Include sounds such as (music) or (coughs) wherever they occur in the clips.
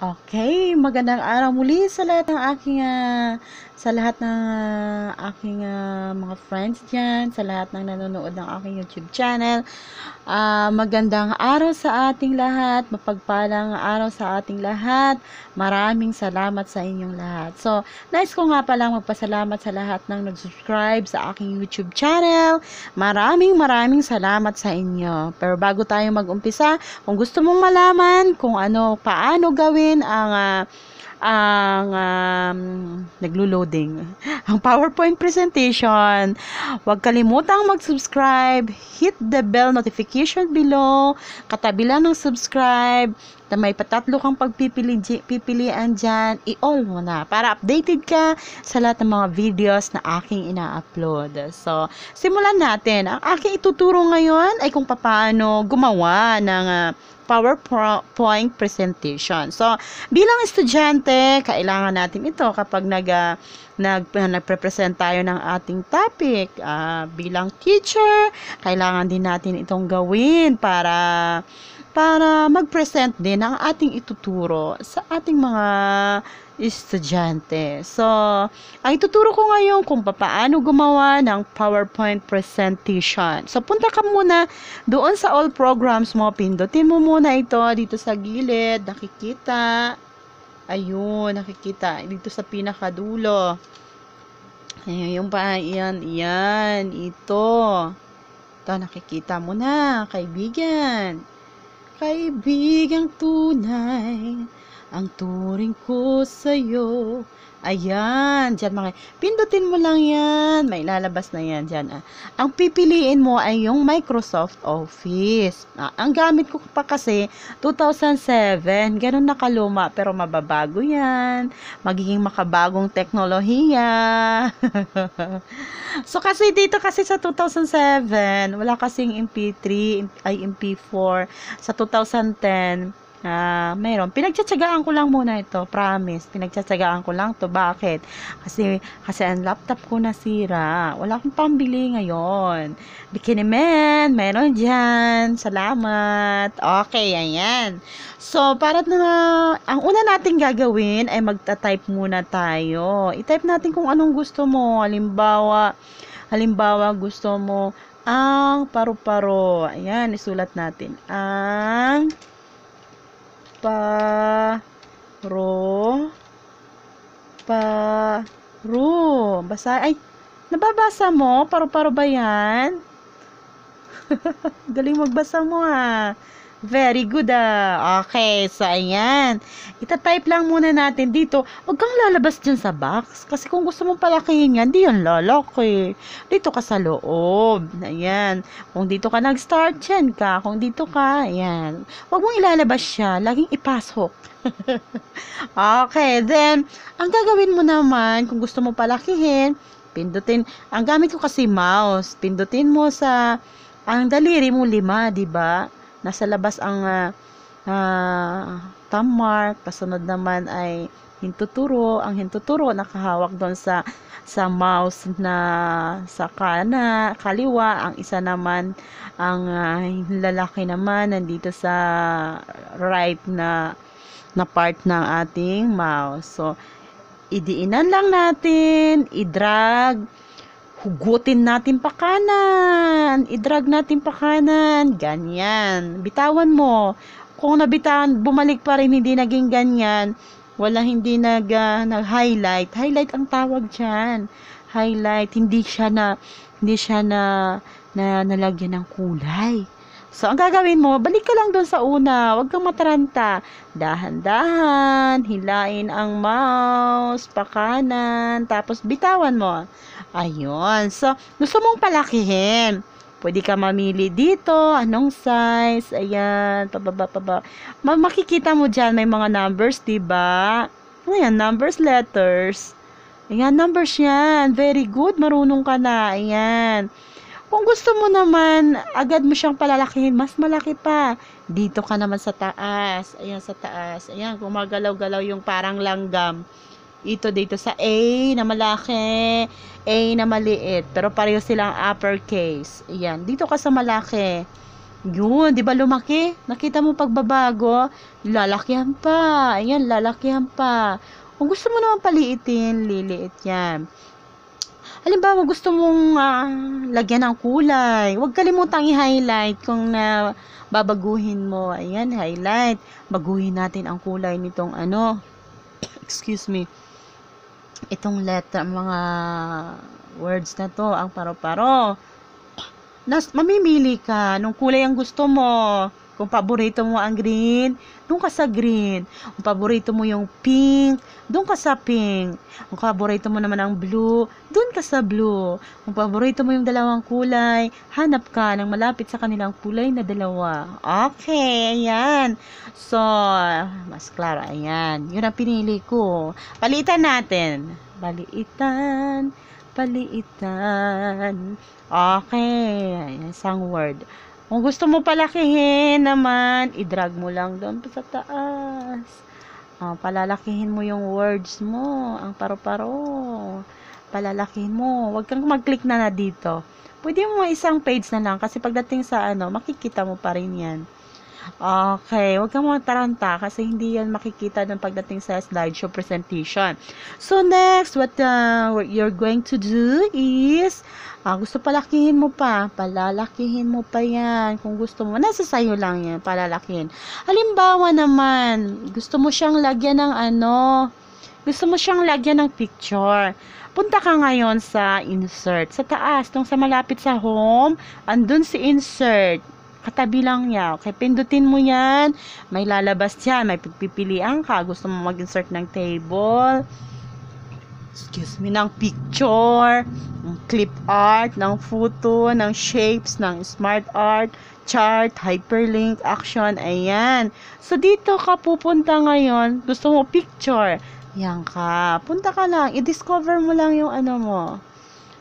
Okay, magandang araw muli sa lahat ng aking ah, sa lahat ng ah, aking ah, mga friends diyan, sa lahat ng nanonood ng aking YouTube channel. Ah, magandang araw sa ating lahat, mapagpalang araw sa ating lahat. Maraming salamat sa inyong lahat. So, nice ko nga palang magpasalamat sa lahat ng nag-subscribe sa aking YouTube channel. Maraming maraming salamat sa inyo. Pero bago tayo mag-umpisa, kung gusto mong malaman kung ano, paano gawin ang ah, ang um, naglo-loading (laughs) ang PowerPoint presentation. Huwag kalimutang mag-subscribe, hit the bell notification below, katabi lang ng subscribe, na may patatlo kang pagpipili pipilian dyan, i-all mo na para updated ka sa lahat ng mga videos na aking ina-upload. So, simulan natin. Ang aking ituturo ngayon ay kung paano gumawa ng uh, PowerPoint presentation. So, bilang estudyante, kailangan natin ito kapag nag uh, nag uh, nagpre-present tayo ng ating topic. Uh, bilang teacher, kailangan din natin itong gawin para para mag-present din ang ating ituturo sa ating mga estudyante. So, ang ituturo ko ngayon kung paano gumawa ng PowerPoint presentation. So, punta ka muna doon sa all programs mo. Pindutin mo muna ito dito sa gilid. Nakikita. Ayun, nakikita. Dito sa pinakadulo. Ayun, yung pa, yan, yan, ito. Ito, nakikita mo na, kaibigan. Kaibigang tunay ang turing ko sa'yo. Ayan, dyan mga, pindutin mo lang yan, may lalabas na yan dyan. Ah. Ang pipiliin mo ay yung Microsoft Office. Ah, ang gamit ko pa kasi, 2007, ganun nakaluma, pero mababago yan. Magiging makabagong teknolohiya. (laughs) so, kasi dito kasi sa 2007, wala kasing MP3, ay MP4. Sa 2010, Ah, uh, mayroon. Pinagtsatsagaan ko lang muna ito, promise. Pinagtsatsagaan ko lang to. Bakit? Kasi kasi ang laptop ko nasira. Wala akong pambili ngayon. Bikini Man, meron diyan. Salamat. Okay, ayan. So, para na ang una nating gagawin ay magta-type muna tayo. I-type natin kung anong gusto mo. Halimbawa, halimbawa gusto mo ang paru-paro. Ayan, isulat natin. Ang paro paru basa ay nababasa mo? Paro-paro ba yan? (laughs) Galing magbasa mo ah Very good ah. Okay, so ayan. Ita-type lang muna natin dito. Huwag kang lalabas dyan sa box. Kasi kung gusto mong palakihin yan, di yan lalaki. Dito ka sa loob. Ayan. Kung dito ka nag-start, dyan ka. Kung dito ka, ayan. Huwag mong ilalabas siya. Laging ipasok. (laughs) okay, then, ang gagawin mo naman, kung gusto mo palakihin, pindutin. Ang gamit ko kasi mouse. Pindutin mo sa, ang daliri mo lima, di ba? Nasa labas ang uh, uh, thumb mark, kasunod naman ay hintuturo, ang hintuturo nakahawak doon sa sa mouse na sa kana, kaliwa, ang isa naman ang uh, lalaki naman nandito sa right na na part ng ating mouse. So, idiinan lang natin, i-drag, hugutin natin pa kanan, i-drag natin pa kanan, ganyan. Bitawan mo. Kung nabitawan, bumalik pa rin, hindi naging ganyan, wala hindi nag, uh, nag-highlight. Highlight ang tawag dyan. Highlight, hindi siya na, hindi siya na, na nalagyan ng kulay. So, ang gagawin mo, balik ka lang doon sa una. Huwag kang mataranta. Dahan-dahan, hilain ang mouse, pa kanan, tapos bitawan mo. Ayun. So, gusto mong palakihin. Pwede ka mamili dito, anong size, ayan, pababa, pababa. Ma makikita mo dyan, may mga numbers, diba? Ayan, numbers, letters. Ayan, numbers yan. Very good, marunong ka na. Ayan. Kung gusto mo naman, agad mo siyang palalakihin, mas malaki pa. Dito ka naman sa taas. Ayan, sa taas. Ayan, gumagalaw-galaw yung parang langgam. Ito dito sa A na malaki, A na maliit. Pero pareho silang uppercase. Ayan, dito ka sa malaki. Yun, di ba lumaki? Nakita mo pagbabago? Lalakihan pa. Ayan, lalakihan pa. Kung gusto mo naman paliitin, liliit yan. Halimbawa, gusto mong ah, lagyan ng kulay. Huwag kalimutang i-highlight kung na babaguhin mo. Ayan, highlight. Baguhin natin ang kulay nitong ano. (coughs) Excuse me. Itong letter, mga words na to, ang paro-paro. Nas, mamimili ka nung kulay ang gusto mo. Kung paborito mo ang green, doon ka sa green. Kung paborito mo yung pink, doon ka sa pink. Kung paborito mo naman ang blue, doon ka sa blue. Kung paborito mo yung dalawang kulay, hanap ka ng malapit sa kanilang kulay na dalawa. Okay, ayan. So, mas klaro, ayan. Yun ang pinili ko. Palitan natin. Paliitan, paliitan. Okay, ayan, isang word. Kung gusto mo palakihin naman, i-drag mo lang doon sa taas. Ah, palalakihin mo yung words mo, ang paro-paro. Palalakihin mo. Huwag kang mag-click na na dito. Pwede mo isang page na lang kasi pagdating sa ano, makikita mo pa rin yan. Okay, huwag kang mataranta kasi hindi yan makikita ng pagdating sa slideshow presentation. So next, what, uh, what you're going to do is, uh, gusto palakihin mo pa, palalakihin mo pa yan. Kung gusto mo, nasa sayo lang yan, palalakihin. Halimbawa naman, gusto mo siyang lagyan ng ano, gusto mo siyang lagyan ng picture. Punta ka ngayon sa insert. Sa taas, nung sa malapit sa home, andun si insert katabi lang niya. Okay, pindutin mo yan. May lalabas yan. May pipilian ka. Gusto mo mag-insert ng table. Excuse me, ng picture, ng clip art, ng photo, ng shapes, ng smart art, chart, hyperlink, action, ayan. So, dito ka pupunta ngayon. Gusto mo picture. Yan ka. Punta ka lang. I-discover mo lang yung ano mo.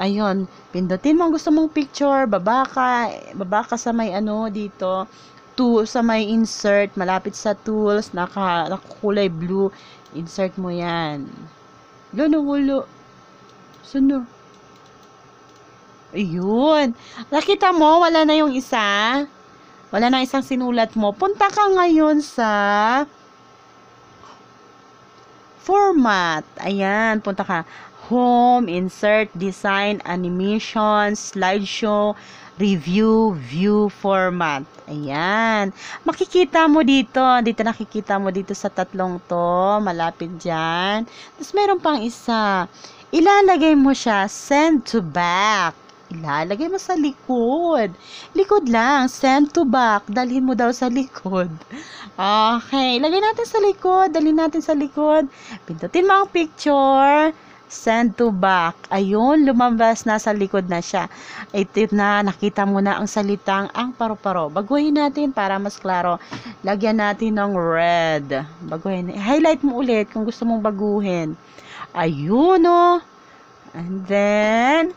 Ayun, pindutin mo ang gusto mong picture, baba ka, baba ka sa may ano dito, to, sa may insert, malapit sa tools, naka, nakakulay blue, insert mo yan. Gano, wala. Saan Ayun. Nakita mo, wala na yung isa. Wala na isang sinulat mo. Punta ka ngayon sa format. Ayan, punta ka home, insert, design, animation, slideshow, review, view format. Ayan. Makikita mo dito. Dito nakikita mo dito sa tatlong to. Malapit dyan. Tapos meron pang isa. Ilalagay mo siya send to back. Ilalagay mo sa likod. Likod lang. Send to back. Dalhin mo daw sa likod. Okay. Lagay natin sa likod. Dalhin natin sa likod. Pindutin mo ang picture send to back. Ayun, lumabas na sa likod na siya. Ito na, nakita mo na ang salitang ang paro-paro. Baguhin natin para mas klaro. Lagyan natin ng red. Baguhin. Highlight mo ulit kung gusto mong baguhin. Ayun, oh. And then,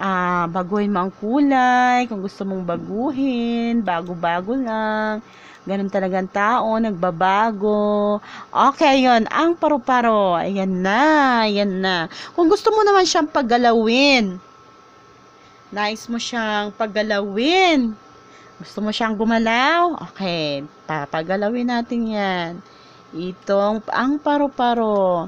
ah, baguhin mo ang kulay. Kung gusto mong baguhin, bago-bago lang. Ganun talagang tao, nagbabago. Okay, yon Ang paru-paro. Ayan na, ayan na. Kung gusto mo naman siyang paggalawin, nice mo siyang paggalawin. Gusto mo siyang gumalaw? Okay, papagalawin natin yan. Itong ang paru-paro.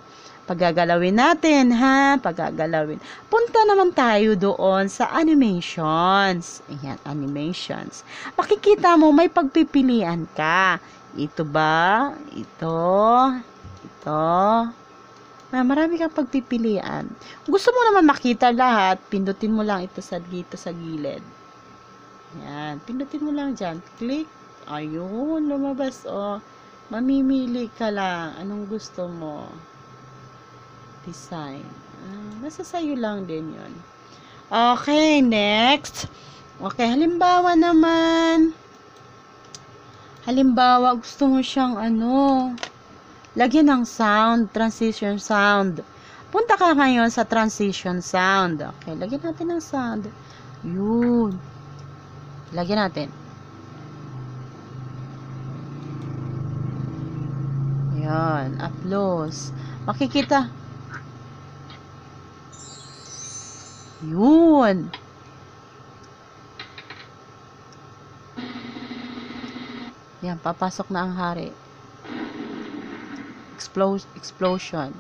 Pagagalawin natin, ha? Pagagalawin. Punta naman tayo doon sa animations. Ayan, animations. Makikita mo, may pagpipilian ka. Ito ba? Ito? Ito? Ah, marami kang pagpipilian. Gusto mo naman makita lahat, pindutin mo lang ito sa dito sa gilid. Yan, pindutin mo lang dyan. Click. Ayun, lumabas. Oh, mamimili ka lang. Anong gusto mo? Design. Uh, nasa sayo lang din yon. Okay, next. Okay, halimbawa naman. Halimbawa, gusto mo siyang ano, lagyan ng sound, transition sound. Punta ka ngayon sa transition sound. Okay, lagyan natin ng sound. Yun. Lagyan natin. Yan, applause. Makikita, Yun. Yan, papasok na ang hari. Explos explosion.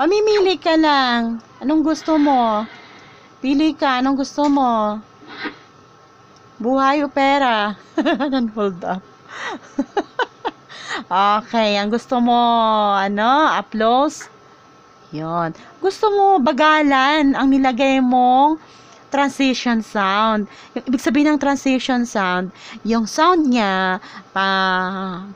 Mamimili ka lang. Anong gusto mo? Pili ka. Anong gusto mo? Buhay o pera? (laughs) Non-hold up. (laughs) okay. Ang gusto mo, ano? Applause? Yon. Gusto mo bagalan ang nilagay mong transition sound. Yung ibig sabihin ng transition sound, yung sound niya pa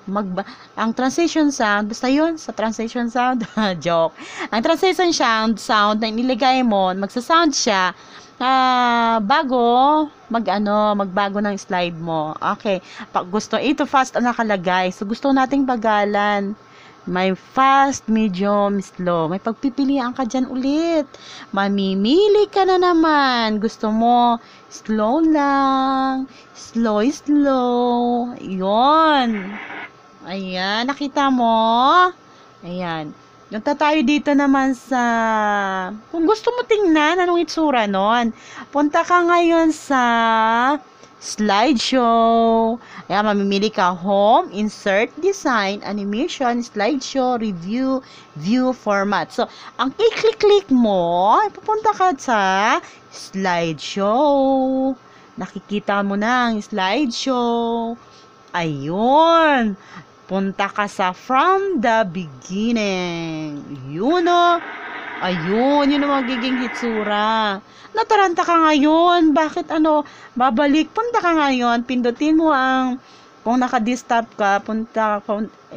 mag ang transition sound basta yun sa transition sound (laughs) joke. Ang transition sound sound na nilagay mo, magsa-sound siya ah bago mag ano, magbago ng slide mo. Okay. Pag gusto ito fast ang nakalagay. So gusto nating bagalan. May fast, medium, slow. May pagpipilian ka dyan ulit. Mamimili ka na naman. Gusto mo, slow lang. Slow, slow. Yun. Ayan, nakita mo? Ayan. Punta tayo dito naman sa... Kung gusto mo tingnan, anong itsura nun? Punta ka ngayon sa slideshow. Ayan, mamimili ka home, insert, design, animation, slideshow, review, view format. So, ang i-click-click mo, pupunta ka sa slideshow. Nakikita mo na ang slideshow. Ayun. Punta ka sa from the beginning. Yun o. Ayun, yun ang magiging hitsura. Nataranta ka ngayon. Bakit ano, babalik? Punta ka ngayon. Pindutin mo ang, kung naka-desktop ka, punta,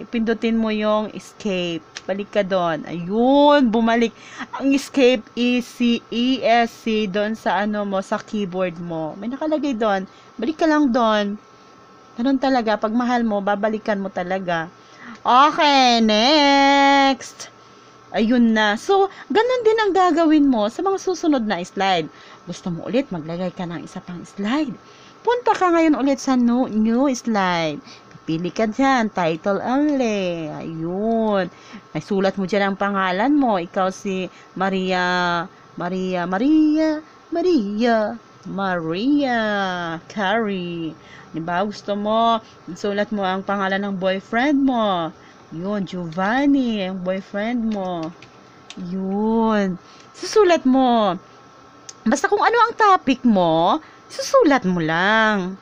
pindutin mo yung escape. Balik ka doon. Ayun, bumalik. Ang escape EC, ESC doon sa ano mo, sa keyboard mo. May nakalagay doon. Balik ka lang doon. Ganun talaga. Pag mahal mo, babalikan mo talaga. Okay, next. Ayun na. So, ganun din ang gagawin mo sa mga susunod na slide. Gusto mo ulit, maglagay ka ng isa pang slide. Punta ka ngayon ulit sa new, new slide. Pili ka dyan, title only. Ayun. May sulat mo dyan ang pangalan mo. Ikaw si Maria, Maria, Maria, Maria, Maria Carrie. Diba? Gusto mo, sulat mo ang pangalan ng boyfriend mo. Yun, Giovanni, ang boyfriend mo. Yun. Susulat mo. Basta kung ano ang topic mo, susulat mo lang.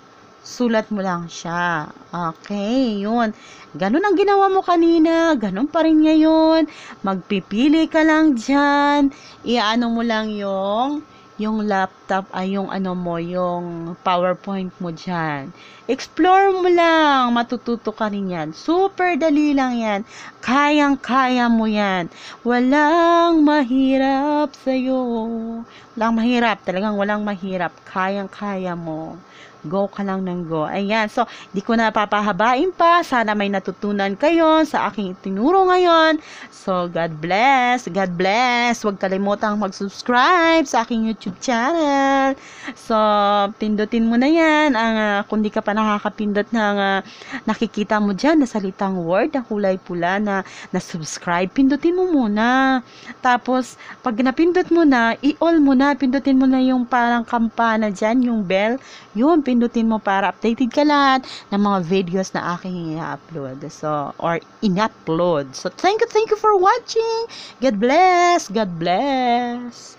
Sulat mo lang siya. Okay, yun. Ganun ang ginawa mo kanina. Ganun pa rin ngayon. Magpipili ka lang dyan. Iano mo lang yung yung laptop ay yung ano mo, yung PowerPoint mo dyan. Explore mo lang, matututo ka rin yan. Super dali lang yan. Kayang-kaya mo yan. Walang mahirap sa'yo. Walang mahirap, talagang walang mahirap. Kayang-kaya mo go ka lang ng go. Ayan, so, di ko na papahabain pa. Sana may natutunan kayo sa aking itinuro ngayon. So, God bless. God bless. Huwag kalimutang mag-subscribe sa aking YouTube channel. So, pindutin mo na yan. Ang, uh, kung di ka pa nakakapindot ng uh, nakikita mo dyan na salitang word na kulay pula na, na subscribe, pindutin mo muna. Tapos, pag napindot mo na, i-all mo na. Pindutin mo na yung parang kampana dyan, yung bell. Yun, pindutin pindutin mo para updated ka lahat ng mga videos na aking i-upload. So, or in-upload. So, thank you, thank you for watching. God bless. God bless.